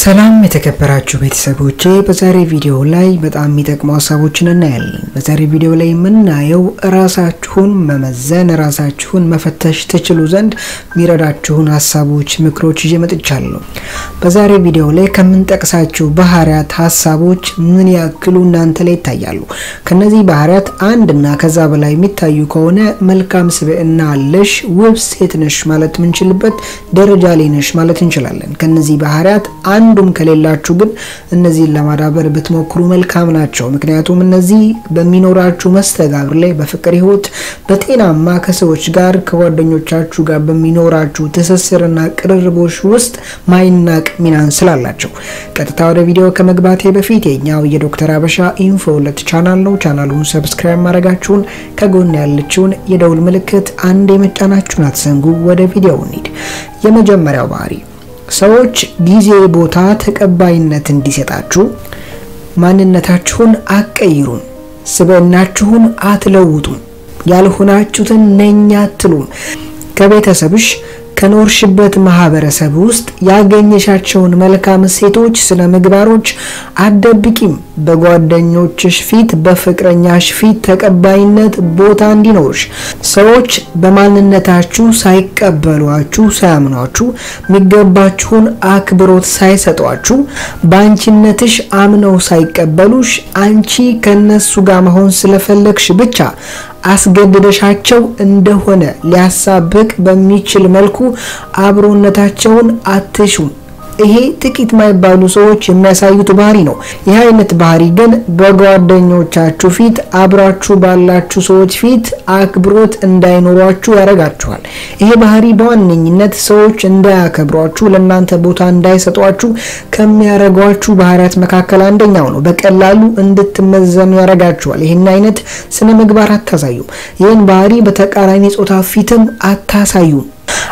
ሰላም የተከበራችሁ ቤተሰቦቼ፣ በዛሬ ቪዲዮ ላይ በጣም የሚጠቅሙ ሀሳቦችን እናያለን። በዛሬ ቪዲዮ ላይ የምናየው ራሳችሁን መመዘን፣ ራሳችሁን መፈተሽ ትችሉ ዘንድ የሚረዳችሁን ሀሳቦች፣ ምክሮች ይዤ መጥቻለሁ። በዛሬ ቪዲዮ ላይ ከምንጠቅሳቸው ባህሪያት፣ ሀሳቦች ምን ያክሉ እናንተ ላይ ይታያሉ? ከነዚህ ባህሪያት አንድ እና ከዛ በላይ የሚታዩ ከሆነ መልካም ስብዕና አለሽ፣ ውብ ሴት ነሽ ማለት የምንችልበት ደረጃ ላይ ነሽ ማለት እንችላለን። ከነዚህ ባህሪያት አንዱም ከሌላችሁ ግን እነዚህን ለማዳበር ብትሞክሩ መልካም ናቸው። ምክንያቱም እነዚህ በሚኖራችሁ መስተጋብር ላይ በፍቅር ሕይወት በጤናማ ከሰዎች ጋር ከጓደኞቻችሁ ጋር በሚኖራችሁ ትስስርና ቅርርቦች ውስጥ ማይናቅ ሚናን ስላላቸው። ቀጥታ ወደ ቪዲዮ ከመግባቴ በፊት የኛው የዶክተር ሀበሻ ኢንፎ ሁለት ቻናል ነው። ቻናሉን subscribe ማድረጋችሁን ከጎን ያለችውን የደውል ምልክት አንድ የመጫናችሁን አትዘንጉ። ወደ ቪዲዮ እንሂድ። የመጀመሪያው ባህሪ ሰዎች ጊዜ፣ ቦታ፣ ተቀባይነት እንዲሰጣችሁ ማንነታችሁን አትቀይሩም፣ ስብዕናችሁን አትለውጡም፣ ያልሆናችሁትን ነኝ አትሉም። ከቤተሰብሽ ከኖርሽበት ማህበረሰብ ውስጥ ያገኘሻቸውን መልካም እሴቶች፣ ስነ ምግባሮች አትደብቂም። በጓደኞችሽ ፊት፣ በፍቅረኛሽ ፊት ተቀባይነት ቦታ እንዲኖርሽ ሰዎች በማንነታችሁ ሳይቀበሏችሁ፣ ሳያምኗችሁ፣ የሚገባችሁን አክብሮት ሳይሰጧችሁ፣ በአንቺነትሽ አምነው ሳይቀበሉሽ አንቺ ከነሱ ጋር መሆን ስለፈለግሽ ብቻ አስገድደሻቸው እንደሆነ ሊያሳብቅ በሚችል መልኩ አብሮነታቸውን አትሹም። ይሄ ጥቂት ማይባሉ ሰዎች የሚያሳዩት ባህሪ ነው። ይህ አይነት ባህሪ ግን በጓደኞቻችሁ ፊት፣ አብራችሁ ባላችሁ ሰዎች ፊት አክብሮት እንዳይኖሯችሁ ያደርጋችኋል። ይሄ ባህሪ በዋነኝነት ሰዎች እንዳያከብሯችሁ፣ ለእናንተ ቦታ እንዳይሰጧችሁ ከሚያደርጓችሁ ባህሪያት መካከል አንደኛው ነው። በቀላሉ እንድትመዘኑ ያደርጋችኋል። ይህን አይነት ስነ ምግባር አታሳዩም። ይህን ባህሪ በተቃራኒ ጾታ ፊትም አታሳዩም።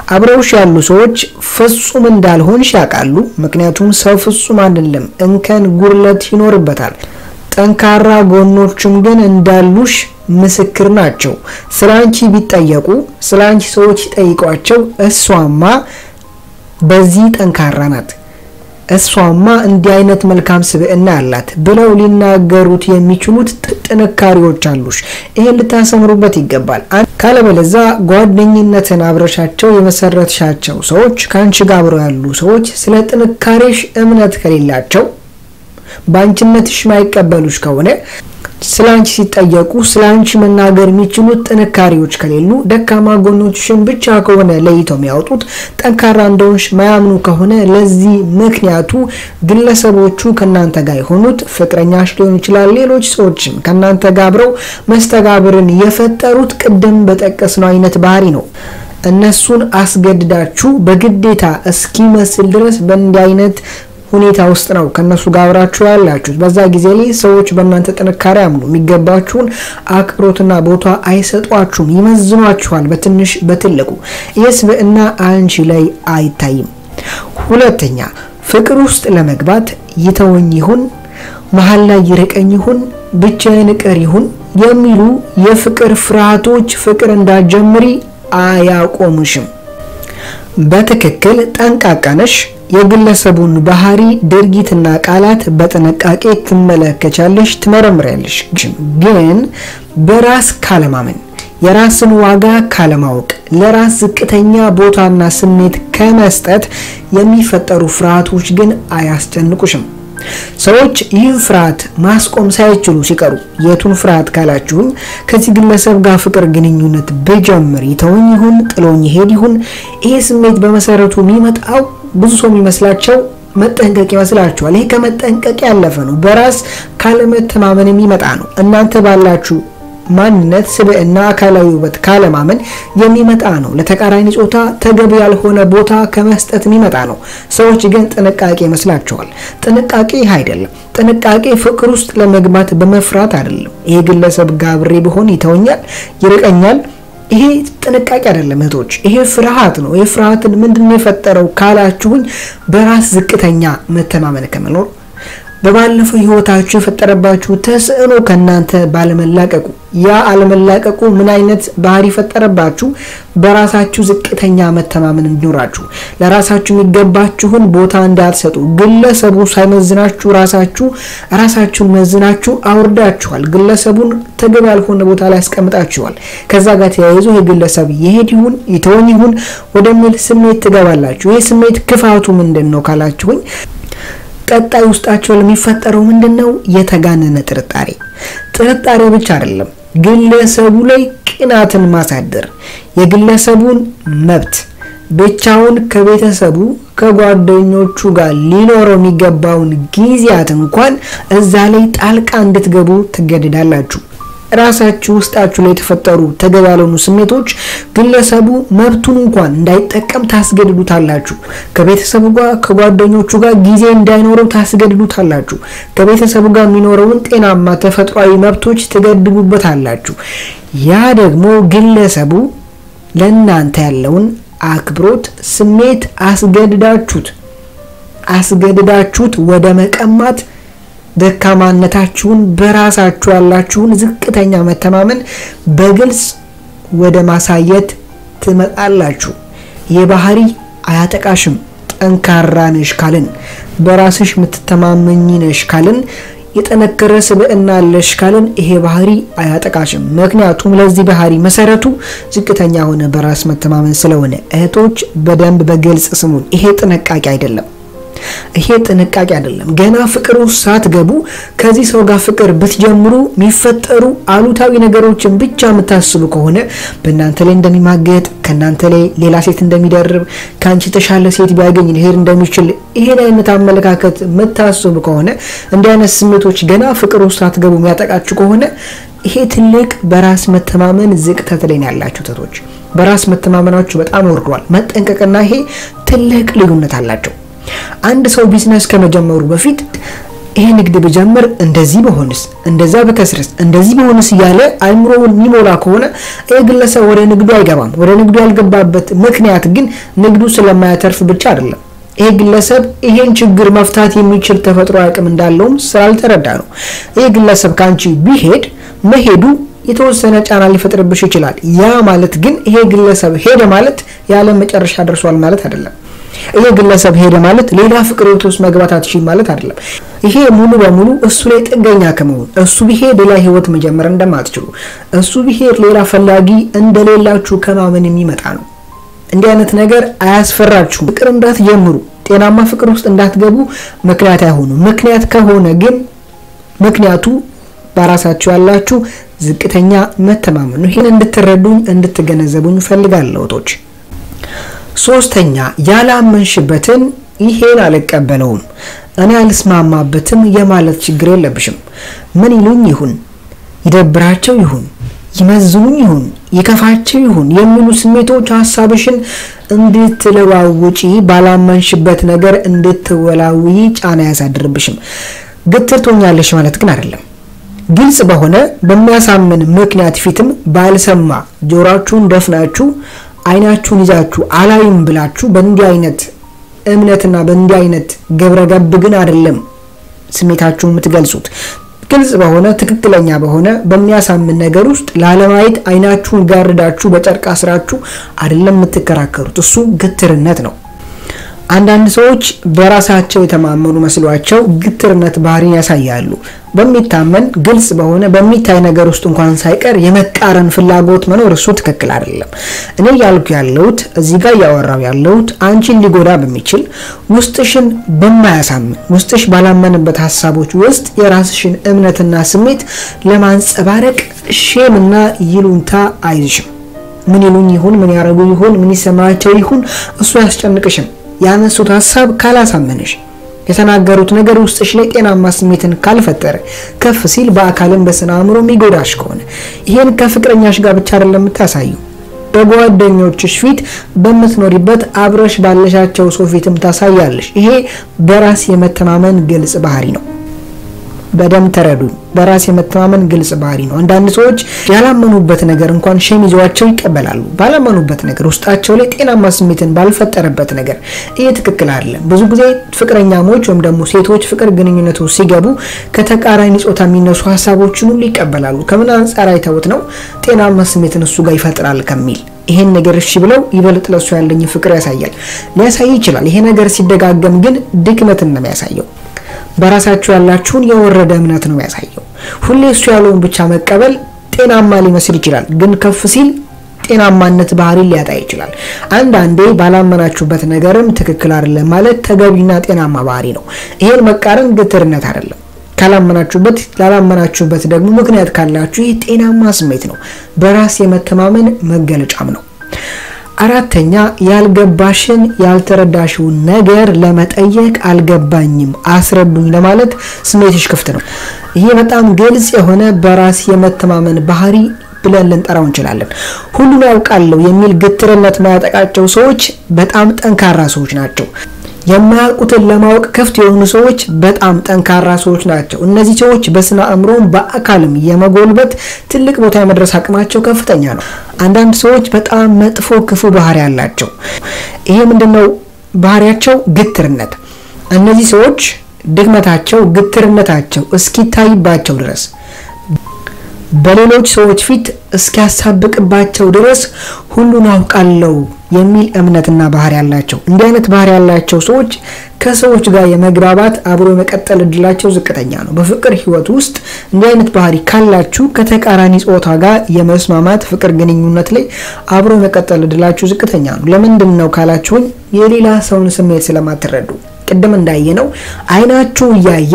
አብረውሽ ያሉ ሰዎች ፍጹም እንዳልሆንሽ ያውቃሉ። ምክንያቱም ሰው ፍጹም አይደለም፣ እንከን ጉድለት ይኖርበታል። ጠንካራ ጎኖችም ግን እንዳሉሽ ምስክር ናቸው። ስለ አንቺ ቢጠየቁ፣ ስለ አንቺ ሰዎች ሲጠይቋቸው እሷማ በዚህ ጠንካራ ናት እሷማ እንዲህ አይነት መልካም ስብዕና አላት ብለው ሊናገሩት የሚችሉት ጥንካሬዎች አሉሽ። ይሄን ልታሰምሩበት ይገባል። ካለበለዛ ጓደኝነትን አብረሻቸው የመሰረትሻቸው ሰዎች ከአንቺ ጋር አብረው ያሉ ሰዎች ስለ ጥንካሬሽ እምነት ከሌላቸው በአንቺነትሽ ማይቀበሉሽ ከሆነ ስለ አንቺ ሲጠየቁ ስለ አንቺ መናገር የሚችሉት ጥንካሬዎች ከሌሉ ደካማ ጎኖችሽን ብቻ ከሆነ ለይተው የሚያወጡት ጠንካራ እንደሆንሽ ማያምኑ ከሆነ ለዚህ ምክንያቱ ግለሰቦቹ ከእናንተ ጋር የሆኑት ፍቅረኛሽ ሊሆን ይችላል። ሌሎች ሰዎችም ከእናንተ ጋር አብረው መስተጋብርን የፈጠሩት ቅድም በጠቀስነው አይነት ባህሪ ነው። እነሱን አስገድዳችሁ በግዴታ እስኪመስል ድረስ በእንዲህ አይነት ሁኔታ ውስጥ ነው ከነሱ ጋር አብራችሁ ያላችሁት። በዛ ጊዜ ላይ ሰዎች በእናንተ ጥንካሬ አምኑ፣ የሚገባችሁን አክብሮትና ቦታ አይሰጧችሁም፣ ይመዝኗችኋል በትንሽ በትልቁ። ይህ ስብዕና አንቺ ላይ አይታይም። ሁለተኛ ፍቅር ውስጥ ለመግባት ይተወኝ ይሁን፣ መሀል ላይ ይርቀኝ ይሁን፣ ብቻዬን እቀር ይሁን የሚሉ የፍቅር ፍርሃቶች ፍቅር እንዳትጀምሪ አያቆሙሽም። በትክክል ጠንቃቃ ነሽ። የግለሰቡን ባህሪ ድርጊትና ቃላት በጥንቃቄ ትመለከቻለሽ፣ ትመረምሪያለሽ። ግን በራስ ካለማመን፣ የራስን ዋጋ ካለማወቅ፣ ለራስ ዝቅተኛ ቦታና ስሜት ከመስጠት የሚፈጠሩ ፍርሃቶች ግን አያስጨንቁሽም። ሰዎች ይህን ፍርሃት ማስቆም ሳይችሉ ሲቀሩ የቱን ፍርሃት ካላችሁኝ፣ ከዚህ ግለሰብ ጋር ፍቅር ግንኙነት ብጀምር ይተውኝ ይሁን ጥሎኝ ይሄድ ይሁን? ይሄ ስሜት በመሰረቱ የሚመጣው ብዙ ሰው የሚመስላቸው መጠንቀቅ ይመስላችኋል። ይሄ ከመጠንቀቅ ያለፈ ነው። በራስ ካለመተማመን የሚመጣ ነው። እናንተ ባላችሁ ማንነት፣ ስብዕና፣ አካላዊ ውበት ካለማመን የሚመጣ ነው። ለተቃራኒ ጾታ ተገቢ ያልሆነ ቦታ ከመስጠት የሚመጣ ነው። ሰዎች ግን ጥንቃቄ ይመስላቸዋል። ጥንቃቄ ይህ አይደለም። ጥንቃቄ ፍቅር ውስጥ ለመግባት በመፍራት አይደለም። ይሄ ግለሰብ ጋብሬ ብሆን ይተውኛል፣ ይርቀኛል ይሄ ጥንቃቄ አይደለም እህቶች፣ ይሄ ፍርሃት ነው። ይሄ ፍርሃትን ምንድን ነው የፈጠረው ካላችሁኝ፣ በራስ ዝቅተኛ መተማመን ከመኖር በባለፈው ህይወታችሁ የፈጠረባችሁ ተጽዕኖ ከእናንተ ባለመላቀቁ ያ አለመላቀቁ ምን አይነት ባህሪ ፈጠረባችሁ? በራሳችሁ ዝቅተኛ መተማመን እንዲኖራችሁ፣ ለራሳችሁ የሚገባችሁን ቦታ እንዳትሰጡ፣ ግለሰቡ ሳይመዝናችሁ ራሳችሁ ራሳችሁን መዝናችሁ አውርዳችኋል። ግለሰቡን ተገቢ ያልሆነ ቦታ ላይ ያስቀምጣችኋል። ከዛ ጋር ተያይዞ ይህ ግለሰብ ይሄድ ይሁን ይተወኝ ይሁን ወደሚል ስሜት ትገባላችሁ። ይህ ስሜት ክፋቱ ምንድን ነው ካላችሁኝ ቀጣይ ውስጣቸው ለሚፈጠረው ምንድን ነው? የተጋነነ ጥርጣሬ። ጥርጣሬ ብቻ አይደለም፣ ግለሰቡ ላይ ቅናትን ማሳደር፣ የግለሰቡን መብት ብቻውን ከቤተሰቡ ከጓደኞቹ ጋር ሊኖረው የሚገባውን ጊዜያት እንኳን እዛ ላይ ጣልቃ እንድትገቡ ትገደዳላችሁ። ራሳችሁ ውስጣችሁ ላይ የተፈጠሩ ያልሆኑ ስሜቶች ግለሰቡ መብቱን እንኳን እንዳይጠቀም ታስገድዱታላችሁ። ከቤተሰቡ ጋር ከጓደኞቹ ጋር ጊዜ እንዳይኖረው ታስገድዱታላችሁ። ከቤተሰቡ ጋር የሚኖረውን ጤናማ ተፈጥሯዊ መብቶች ትገድቡበታላችሁ። ያ ደግሞ ግለሰቡ ለእናንተ ያለውን አክብሮት ስሜት አስገድዳችሁት አስገድዳችሁት ወደ መቀማት ደካማነታችሁን በራሳችሁ ያላችሁን ዝቅተኛ መተማመን በግልጽ ወደ ማሳየት ትመጣላችሁ። የባህሪ አያጠቃሽም። ጠንካራ ነሽ ካልን፣ በራስሽ የምትተማመኝ ነሽ ካልን፣ የጠነከረ ስብዕና አለሽ ካልን ይሄ ባህሪ አያጠቃሽም። ምክንያቱም ለዚህ ባህሪ መሰረቱ ዝቅተኛ የሆነ በራስ መተማመን ስለሆነ፣ እህቶች በደንብ በግልጽ ስሙን። ይሄ ጥንቃቄ አይደለም። ይሄ ጥንቃቄ አይደለም። ገና ፍቅር ውስጥ ሳትገቡ ከዚህ ሰው ጋር ፍቅር ብትጀምሩ የሚፈጠሩ አሉታዊ ነገሮችን ብቻ የምታስቡ ከሆነ በእናንተ ላይ እንደሚማገጥ፣ ከእናንተ ላይ ሌላ ሴት እንደሚደርብ፣ ከአንቺ የተሻለ ሴት ቢያገኝ ሊሄድ እንደሚችል ይሄን አይነት አመለካከት የምታስቡ ከሆነ እንዲህ አይነት ስሜቶች ገና ፍቅር ውስጥ ሳትገቡ የሚያጠቃችሁ ከሆነ ይሄ ትልቅ በራስ መተማመን ዝቅተት ላይ ያላችሁ እህቶች። በራስ መተማመናችሁ በጣም ወርዷል። መጠንቀቅና ይሄ ትልቅ ልዩነት አላቸው። አንድ ሰው ቢዝነስ ከመጀመሩ በፊት ይሄ ንግድ ብጀምር እንደዚህ በሆንስ እንደዛ በከስርስ እንደዚህ በሆንስ እያለ አይምሮውን የሚሞላ ከሆነ ይህ ግለሰብ ወደ ንግዱ አይገባም። ወደ ንግዱ ያልገባበት ምክንያት ግን ንግዱ ስለማያተርፍ ብቻ አይደለም። ይሄ ግለሰብ ይሄን ችግር መፍታት የሚችል ተፈጥሮ አቅም እንዳለውም ስላልተረዳ ነው። ይሄ ግለሰብ ከአንቺ ቢሄድ መሄዱ የተወሰነ ጫና ሊፈጥርብሽ ይችላል። ያ ማለት ግን ይሄ ግለሰብ ሄደ ማለት ያለ መጨረሻ ደርሷል ማለት አይደለም። ይሄ ግለሰብ ሄደ ማለት ሌላ ፍቅር ህይወት ውስጥ መግባት አትችይም ማለት አይደለም። ይሄ ሙሉ በሙሉ እሱ ላይ ጥገኛ ከመሆን እሱ ቢሄድ ሌላ ህይወት መጀመር እንደማትችሉ እሱ ቢሄድ ሌላ ፈላጊ እንደሌላችሁ ከማመን የሚመጣ ነው። እንዲህ አይነት ነገር አያስፈራችሁም። ፍቅር እንዳትጀምሩ፣ ጤናማ ፍቅር ውስጥ እንዳትገቡ ምክንያት አይሆኑ። ምክንያት ከሆነ ግን ምክንያቱ በራሳችሁ ያላችሁ ዝቅተኛ መተማመን ነው። ይህን እንድትረዱኝ እንድትገነዘቡኝ እፈልጋለሁ እህቶች። ሶስተኛ ያላመንሽበትን ይሄን አልቀበለውም እኔ አልስማማበትም የማለት ችግር የለብሽም። ምን ይሉኝ ይሁን፣ ይደብራቸው ይሁን፣ ይመዝኑኝ ይሁን፣ ይከፋቸው ይሁን የሚሉ ስሜቶች ሀሳብሽን እንድትለዋውጪ ባላመንሽበት ነገር እንድትወላውይ ጫና አያሳድርብሽም። ግትር ትሆኛለሽ ማለት ግን አይደለም። ግልጽ በሆነ በሚያሳምን ምክንያት ፊትም ባልሰማ ጆሯችሁን ደፍናችሁ አይናችሁን ይዛችሁ አላይም ብላችሁ በእንዲህ አይነት እምነትና በእንዲህ አይነት ግብረ ገብ ግን አይደለም ስሜታችሁን የምትገልጹት። ግልጽ በሆነ ትክክለኛ በሆነ በሚያሳምን ነገር ውስጥ ላለማየት አይናችሁን ጋርዳችሁ በጨርቅ አስራችሁ አይደለም የምትከራከሩት። እሱ ግትርነት ነው። አንዳንድ ሰዎች በራሳቸው የተማመኑ መስሏቸው ግትርነት ባህሪን ያሳያሉ። በሚታመን ግልጽ በሆነ በሚታይ ነገር ውስጥ እንኳን ሳይቀር የመቃረን ፍላጎት መኖር እሱ ትክክል አይደለም። እኔ ያልኩ ያለሁት እዚህ ጋር እያወራው ያለሁት አንቺን ሊጎዳ በሚችል ውስጥሽን በማያሳምን ውስጥሽ ባላመንበት ሀሳቦች ውስጥ የራስሽን እምነትና ስሜት ለማንጸባረቅ ሼምና ይሉንታ አይዝሽም። ምን ይሉኝ ይሁን ምን ያደረጉ ይሁን ምን ይሰማቸው ይሁን እሱ አያስጨንቅሽም። ያነሱት ሀሳብ ካላሳመነሽ የተናገሩት ነገር ውስጥሽ ላይ ጤናማ ስሜትን ካልፈጠረ ከፍ ሲል በአካልም በስነ አእምሮ የሚጎዳሽ ከሆነ ይሄን ከፍቅረኛሽ ጋር ብቻ አይደለም የምታሳዩ በጓደኞችሽ ፊት በምትኖሪበት አብረሽ ባለሻቸው ሰው ፊትም ታሳያለሽ። ይሄ በራስ የመተማመን ግልጽ ባህሪ ነው። በደንብ ተረዱ። በራስ የመተማመን ግልጽ ባህሪ ነው። አንዳንድ ሰዎች ያላመኑበት ነገር እንኳን ሸም ይዘዋቸው ይቀበላሉ። ባላመኑበት ነገር ውስጣቸው ላይ ጤናማ ስሜትን ባልፈጠረበት ነገር ይሄ ትክክል አይደለም። ብዙ ጊዜ ፍቅረኛሞች ወይም ደግሞ ሴቶች ፍቅር ግንኙነቱ ሲገቡ ከተቃራኒ ጾታ የሚነሱ ሀሳቦችን ሁሉ ይቀበላሉ። ከምን አንጻር አይተውት ነው? ጤናማ ስሜትን እሱ ጋር ይፈጥራል ከሚል ይሄን ነገር እሺ ብለው ይበልጥ ለሱ ያለኝ ፍቅር ያሳያል ሊያሳይ ይችላል። ይሄ ነገር ሲደጋገም ግን ድክመትን ነው የሚያሳየው። በራሳችሁ ያላችሁን የወረደ እምነት ነው የሚያሳየው። ሁሌ እሱ ያለውን ብቻ መቀበል ጤናማ ሊመስል ይችላል፣ ግን ከፍ ሲል ጤናማነት ባህሪ ሊያጣ ይችላል። አንዳንዴ ባላመናችሁበት ነገርም ትክክል አይደለም ማለት ተገቢና ጤናማ ባህሪ ነው። ይሄን መቃረን ግትርነት አይደለም። ካላመናችሁበት ላላመናችሁበት ደግሞ ምክንያት ካላችሁ ይህ ጤናማ ስሜት ነው፣ በራስ የመተማመን መገለጫም ነው። አራተኛ ያልገባሽን ያልተረዳሽውን ነገር ለመጠየቅ አልገባኝም፣ አስረዱኝ ለማለት ስሜትሽ ክፍት ነው። ይሄ በጣም ግልጽ የሆነ በራስ የመተማመን ባህሪ ብለን ልንጠራው እንችላለን። ሁሉን ያውቃለሁ የሚል ግትርነት ማያጠቃቸው ሰዎች በጣም ጠንካራ ሰዎች ናቸው። የማያውቁትን ለማወቅ ክፍት የሆኑ ሰዎች በጣም ጠንካራ ሰዎች ናቸው። እነዚህ ሰዎች በስነ አእምሮም በአካልም የመጎልበት ትልቅ ቦታ የመድረስ አቅማቸው ከፍተኛ ነው። አንዳንድ ሰዎች በጣም መጥፎ ክፉ ባህሪ ያላቸው፣ ይሄ ምንድነው ባህሪያቸው? ግትርነት። እነዚህ ሰዎች ድክመታቸው፣ ግትርነታቸው እስኪታይባቸው ድረስ በሌሎች ሰዎች ፊት እስኪያሳብቅባቸው ድረስ ሁሉን አውቃለሁ የሚል እምነትና ባህሪ ያላቸው። እንዲህ አይነት ባህሪ ያላቸው ሰዎች ከሰዎች ጋር የመግባባት አብሮ የመቀጠል እድላቸው ዝቅተኛ ነው። በፍቅር ሕይወት ውስጥ እንዲህ አይነት ባህሪ ካላችሁ ከተቃራኒ ጾታ ጋር የመስማማት ፍቅር ግንኙነት ላይ አብሮ የመቀጠል እድላችሁ ዝቅተኛ ነው። ለምንድን ነው ካላችሁኝ የሌላ ሰውን ስሜት ስለማትረዱ። ቅድም እንዳየ ነው አይናችሁ እያየ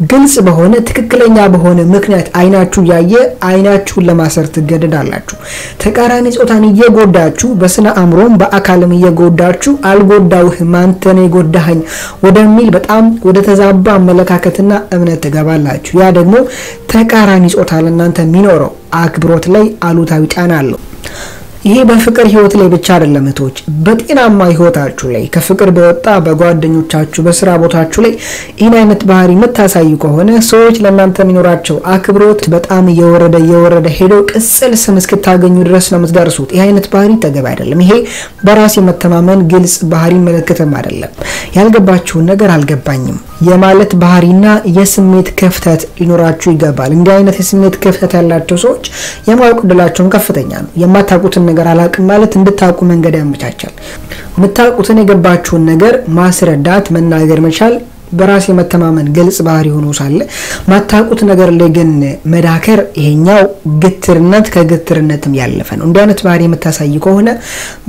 ግልጽ በሆነ ትክክለኛ በሆነ ምክንያት አይናችሁ እያየ አይናችሁን ለማሰር ትገደዳላችሁ። ተቃራኒ ጾታን እየጎዳችሁ በስነ አእምሮም በአካልም እየጎዳችሁ አልጎዳውህም አንተ ነው የጎዳኸኝ ወደሚል በጣም ወደ ተዛባ አመለካከትና እምነት ትገባላችሁ። ያ ደግሞ ተቃራኒ ጾታ ለእናንተ የሚኖረው አክብሮት ላይ አሉታዊ ጫና አለው። ይሄ በፍቅር ህይወት ላይ ብቻ አይደለም እህቶች፣ በጤናማ ህይወታችሁ ላይ ከፍቅር በወጣ በጓደኞቻችሁ፣ በስራ ቦታችሁ ላይ ይህን አይነት ባህሪ የምታሳዩ ከሆነ ሰዎች ለእናንተ የሚኖራቸው አክብሮት በጣም እየወረደ እየወረደ ሄዶ ቅጽል ስም እስክታገኙ ድረስ ነው የምትደርሱት። ይህ አይነት ባህሪ ተገቢ አይደለም። ይሄ በራስ የመተማመን ግልጽ ባህሪ ምልክትም አይደለም። ያልገባችሁን ነገር አልገባኝም የማለት ባህሪና የስሜት ክፍተት ሊኖራችሁ ይገባል። እንዲህ አይነት የስሜት ክፍተት ያላቸው ሰዎች የማወቅ ዕድላቸውን ከፍተኛ ነው። የማታውቁትን አላውቅም ማለት እንድታውቁ መንገድ ያመቻቻል። የምታውቁትን የገባችሁን ነገር ማስረዳት፣ መናገር መቻል በራስ የመተማመን ግልጽ ባህሪ ሆኖ ሳለ ማታውቁት ነገር ላይ ግን መዳከር፣ ይሄኛው ግትርነት ከግትርነትም ያለፈ ነው። እንዲህ አይነት ባህሪ የምታሳይ ከሆነ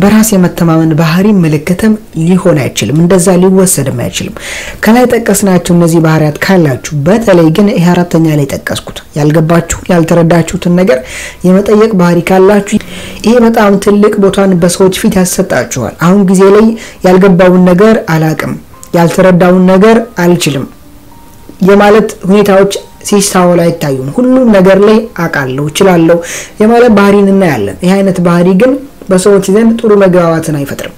በራስ የመተማመን ባህሪ ምልክትም ሊሆን አይችልም፣ እንደዛ ሊወሰድም አይችልም። ከላይ ጠቀስናቸው እነዚህ ባህሪያት ካላችሁ፣ በተለይ ግን ይህ አራተኛ ላይ ጠቀስኩት ያልገባችሁ ያልተረዳችሁትን ነገር የመጠየቅ ባህሪ ካላችሁ ይሄ በጣም ትልቅ ቦታን በሰዎች ፊት ያሰጣችኋል። አሁን ጊዜ ላይ ያልገባውን ነገር አላቅም ያልተረዳውን ነገር አልችልም የማለት ሁኔታዎች ሲስተዋሉ አይታዩም። ሁሉም ነገር ላይ አውቃለሁ እችላለሁ የማለት ባህሪን እናያለን። ይህ አይነት ባህሪ ግን በሰዎች ዘንድ ጥሩ መግባባትን አይፈጥርም።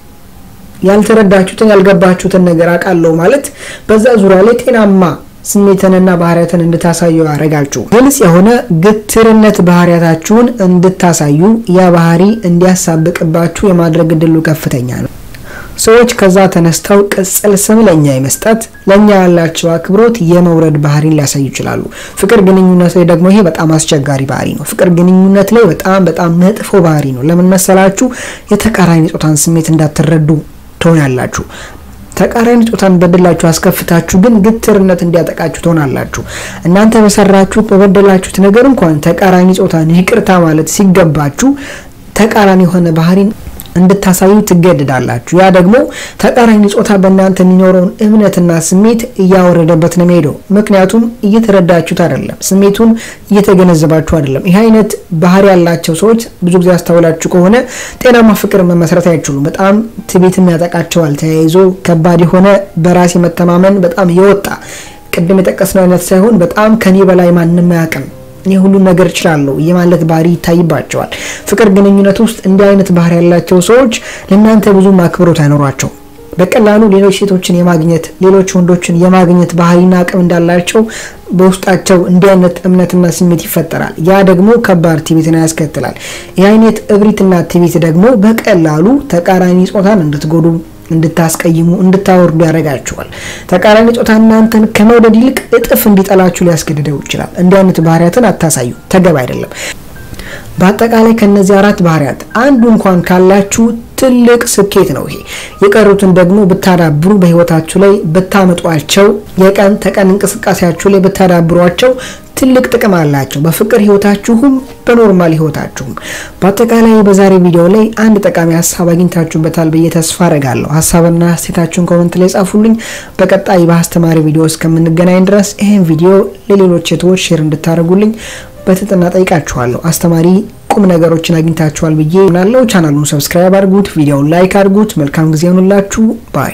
ያልተረዳችሁትን ያልገባችሁትን ነገር አውቃለሁ ማለት በዛ ዙሪያ ላይ ጤናማ ስሜትንና ባህሪያትን እንድታሳዩ ያደርጋችሁ። ግልጽ የሆነ ግትርነት ባህሪያታችሁን እንድታሳዩ ያ ባህሪ እንዲያሳብቅባችሁ የማድረግ እድሉ ከፍተኛ ነው። ሰዎች ከዛ ተነስተው ቅጽል ስም ለእኛ የመስጠት ለእኛ ያላቸው አክብሮት የመውረድ ባህሪን ሊያሳዩ ይችላሉ። ፍቅር ግንኙነት ላይ ደግሞ ይሄ በጣም አስቸጋሪ ባህሪ ነው። ፍቅር ግንኙነት ላይ በጣም በጣም መጥፎ ባህሪ ነው። ለምን መሰላችሁ? የተቃራኒ ጾታን ስሜት እንዳትረዱ ትሆናላችሁ። ተቃራኒ ጾታን በደላችሁ አስከፍታችሁ ግን ግትርነት እንዲያጠቃችሁ ትሆናላችሁ። እናንተ በሰራችሁት በበደላችሁት ነገር እንኳን ተቃራኒ ጾታን ይቅርታ ማለት ሲገባችሁ ተቃራኒ የሆነ ባህሪን እንድታሳዩ ትገደዳላችሁ። ያ ደግሞ ተቃራኒ ጾታ በእናንተ የሚኖረውን እምነትና ስሜት እያወረደበት ነው የሚሄደው። ምክንያቱም እየተረዳችሁት አይደለም፣ ስሜቱን እየተገነዘባችሁ አይደለም። ይህ አይነት ባህሪ ያላቸው ሰዎች ብዙ ጊዜ ያስተውላችሁ ከሆነ ጤናማ ፍቅር መመስረት አይችሉም። በጣም ትዕቢትም ያጠቃቸዋል። ተያይዞ ከባድ የሆነ በራስ መተማመን በጣም የወጣ ቅድም የጠቀስነው አይነት ሳይሆን በጣም ከኔ በላይ ማንም አያውቅም እኔ ሁሉን ነገር እችላለሁ የማለት ባህሪ ይታይባቸዋል። ፍቅር ግንኙነት ውስጥ እንዲህ አይነት ባህሪ ያላቸው ሰዎች ለእናንተ ብዙም አክብሮት አይኖሯቸው። በቀላሉ ሌሎች ሴቶችን የማግኘት ሌሎች ወንዶችን የማግኘት ባህሪና አቅም እንዳላቸው በውስጣቸው እንዲህ አይነት እምነትና ስሜት ይፈጠራል። ያ ደግሞ ከባድ ትዕቢትን ያስከትላል። ይህ አይነት እብሪትና ትዕቢት ደግሞ በቀላሉ ተቃራኒ ጾታን እንድትጎዱ እንድታስቀይሙ እንድታወርዱ ያደርጋችኋል። ተቃራኒ ጾታ እናንተን ከመውደድ ይልቅ እጥፍ እንዲጠላችሁ ሊያስገድደው ይችላል። እንዲህ አይነት ባህሪያትን አታሳዩ፣ ተገቢ አይደለም። በአጠቃላይ ከነዚህ አራት ባህሪያት አንዱ እንኳን ካላችሁ ትልቅ ስኬት ነው ይሄ። የቀሩትን ደግሞ ብታዳብሩ በህይወታችሁ ላይ ብታመጧቸው፣ የቀን ተቀን እንቅስቃሴያችሁ ላይ ብታዳብሯቸው ትልቅ ጥቅም አላቸው። በፍቅር ህይወታችሁም በ normal ህይወታችሁም። በአጠቃላይ በዛሬ ቪዲዮ ላይ አንድ ጠቃሚ ሀሳብ አግኝታችሁበታል ብዬ ተስፋ አረጋለሁ። ሀሳብና አስተያየታችሁን comment ላይ ጻፉልኝ። በቀጣይ በአስተማሪ ቪዲዮ እስከምንገናኝ ድረስ ይህን ቪዲዮ ለሌሎች ሴቶች share እንድታደርጉልኝ በትህትና ጠይቃችኋለሁ። አስተማሪ ቁም ነገሮችን አግኝታችኋል ብዬ ምናለው። ቻናሉን subscribe አድርጉት፣ ቪዲዮውን like አድርጉት። መልካም ጊዜ ይሁንላችሁ bye